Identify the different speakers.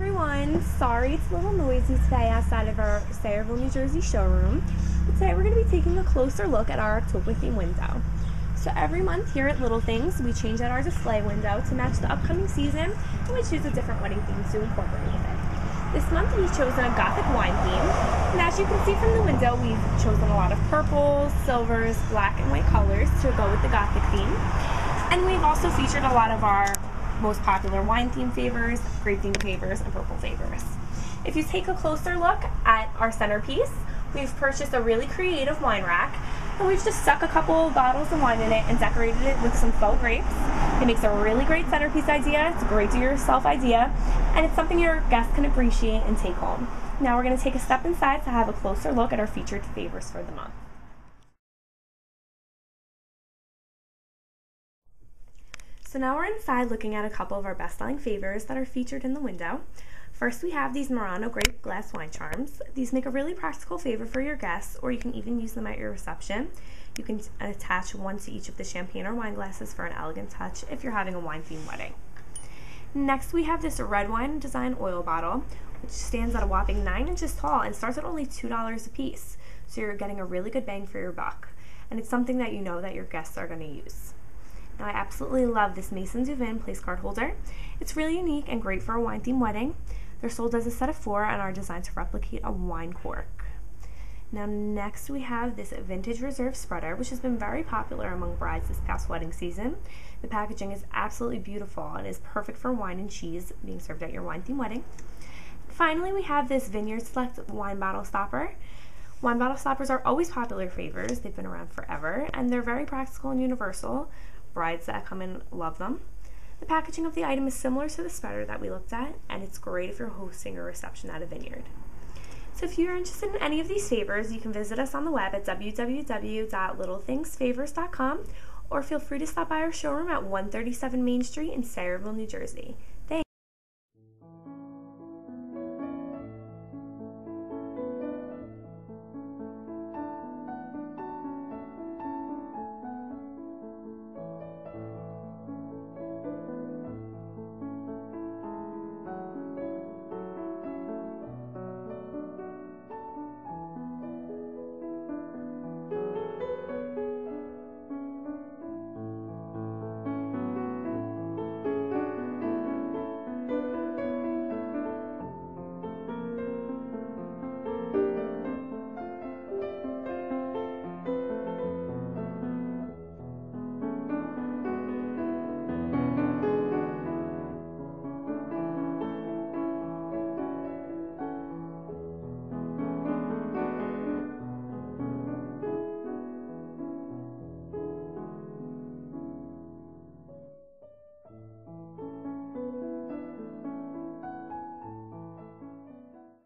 Speaker 1: everyone. Sorry it's a little noisy today outside of our Sayreville, New Jersey showroom. But today we're going to be taking a closer look at our October theme window. So every month here at Little Things, we change out our display window to match the upcoming season and we choose a different wedding theme to incorporate with it. This month we've chosen a gothic wine theme and as you can see from the window we've chosen a lot of purples, silvers, black and white colors to go with the gothic theme. And we've also featured a lot of our most popular wine theme favors, grape theme favors, and purple favors. If you take a closer look at our centerpiece, we've purchased a really creative wine rack and we've just stuck a couple bottles of wine in it and decorated it with some faux grapes. It makes a really great centerpiece idea. It's a great do yourself idea and it's something your guests can appreciate and take home. Now we're going to take a step inside to have a closer look at our featured favors for the month. So now we're inside looking at a couple of our best-selling favors that are featured in the window. First, we have these Murano Grape Glass Wine Charms. These make a really practical favor for your guests, or you can even use them at your reception. You can attach one to each of the champagne or wine glasses for an elegant touch if you're having a wine-themed wedding. Next, we have this red wine design oil bottle, which stands at a whopping 9 inches tall and starts at only $2 a piece. So you're getting a really good bang for your buck. And it's something that you know that your guests are going to use. Now I absolutely love this Maison du Vin place card holder. It's really unique and great for a wine themed wedding. They're sold as a set of four and are designed to replicate a wine cork. Now next we have this vintage reserve spreader which has been very popular among brides this past wedding season. The packaging is absolutely beautiful and is perfect for wine and cheese being served at your wine themed wedding. Finally we have this Vineyard Select wine bottle stopper. Wine bottle stoppers are always popular favors. They've been around forever and they're very practical and universal brides that come in love them. The packaging of the item is similar to the spreader that we looked at, and it's great if you're hosting a reception at a vineyard. So if you're interested in any of these favors, you can visit us on the web at www.littlethingsfavors.com or feel free to stop by our showroom at 137 Main Street in Sayreville, New Jersey.